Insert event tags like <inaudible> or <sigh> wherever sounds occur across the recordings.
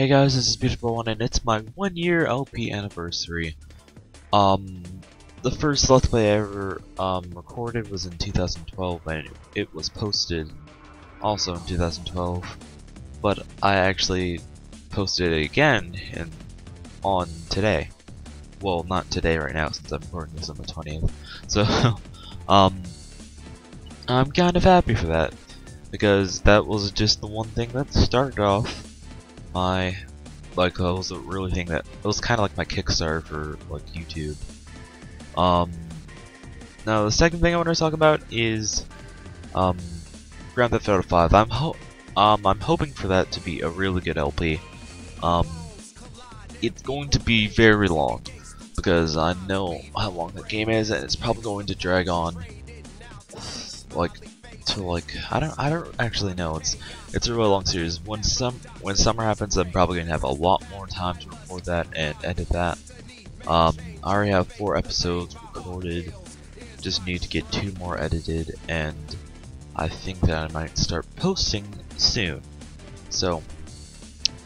Hey guys, this is Beautiful One, and it's my one year LP anniversary. Um, the first Let's Play I ever um, recorded was in 2012, and it was posted also in 2012. But I actually posted it again in, on today. Well, not today right now, since I'm recording this on the 20th. <laughs> So, um, I'm kind of happy for that because that was just the one thing that started off my like that was a really thing that it was kind of like my Kickstarter for like YouTube. Um, now the second thing I want to talk about is um, Grand Theft Auto 5. I'm ho um I'm hoping for that to be a really good LP. Um, it's going to be very long because I know how long the game is, and it's probably going to drag on like to like I don't I don't actually know. It's it's a really long series. When some when summer happens, I'm probably gonna have a lot more time to record that and edit that. Um, I already have four episodes recorded. Just need to get two more edited, and I think that I might start posting soon. So,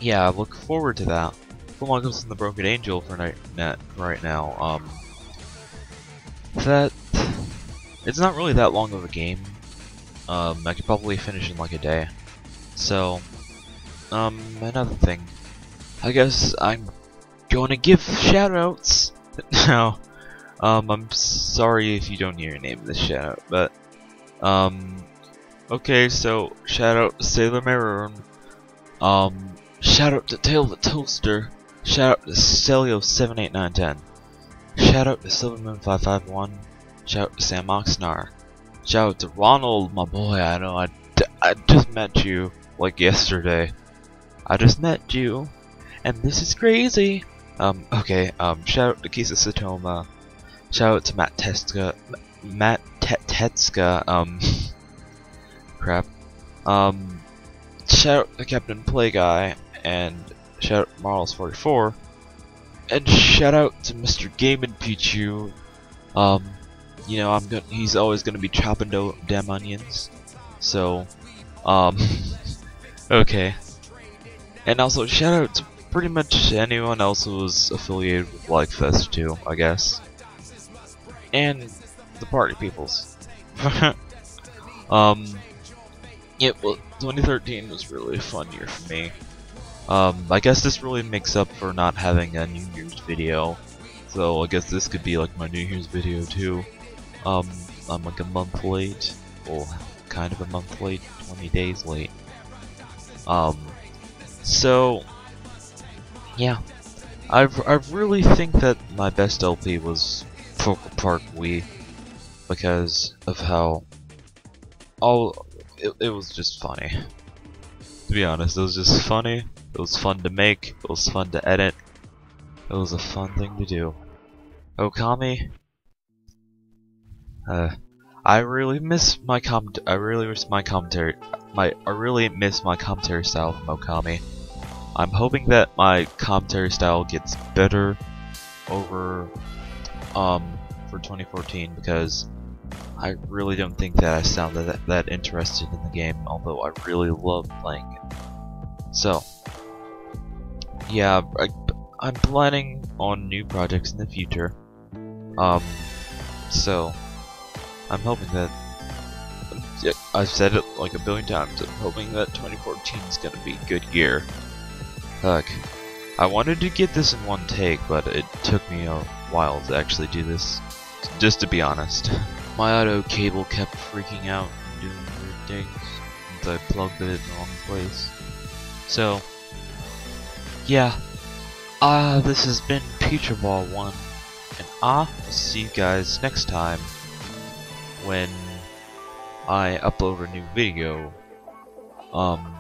yeah, I look forward to that. Full Ghost and the Broken Angel for night net right now. Um, that it's not really that long of a game. Um, I could probably finish in like a day. So, um, another thing. I guess I'm gonna give shoutouts <laughs> now. Um, I'm sorry if you don't hear your name in this shoutout, but, um, okay, so, shout out to Sailor Maroon, um, shout out to Tail the Toaster, shout out to Celio78910, shout out to Silvermoon551, shout out to Sam Oxnar, shout out to Ronald, my boy, I know I, I just met you, like yesterday. I just met you, and this is crazy. Um, okay, um, shout out to Kisa Satoma, shout out to Matt Teska, Matt Tetska, um, <laughs> crap, um, shout out to Captain Play Guy, and shout out to Marls44, and shout out to Mr. Game and Pichu, um, you know, I'm gonna, he's always gonna be chopping damn onions, so, um, <laughs> okay. And also, shout out to pretty much anyone else who was affiliated with Lagfest too, I guess. And the party peoples. <laughs> um, yeah, well, 2013 was really a fun year for me. Um, I guess this really makes up for not having a New Year's video. So I guess this could be like my New Year's video too. Um, I'm like a month late. or kind of a month late, 20 days late. Um, so, yeah. I I really think that my best LP was PokePark Wii because of how all it, it was just funny. To be honest, it was just funny. It was fun to make. It was fun to edit. It was a fun thing to do. Okami. Uh, I really miss my com. I really miss my commentary. My I really miss my commentary style from Okami. I'm hoping that my commentary style gets better over um for 2014 because I really don't think that I sound that, that interested in the game, although I really love playing it. So, yeah, I, I'm planning on new projects in the future. Um, so, I'm hoping that I've said it like a billion times. I'm hoping that 2014 is gonna be a good year. Look, I wanted to get this in one take, but it took me a while to actually do this. Just to be honest. <laughs> My auto cable kept freaking out and doing weird things since I plugged it in the wrong place. So, yeah. Ah, uh, this has been Ball 1, and I'll see you guys next time when I upload a new video. Um,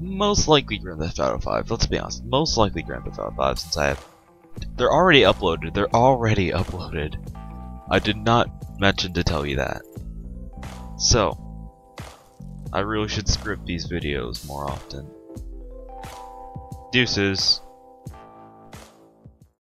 most likely Grand Theft Auto 5. Let's be honest. Most likely Grand Theft Auto 5 since I have. They're already uploaded. They're already <laughs> uploaded. I did not mention to tell you that. So, I really should script these videos more often. Deuces.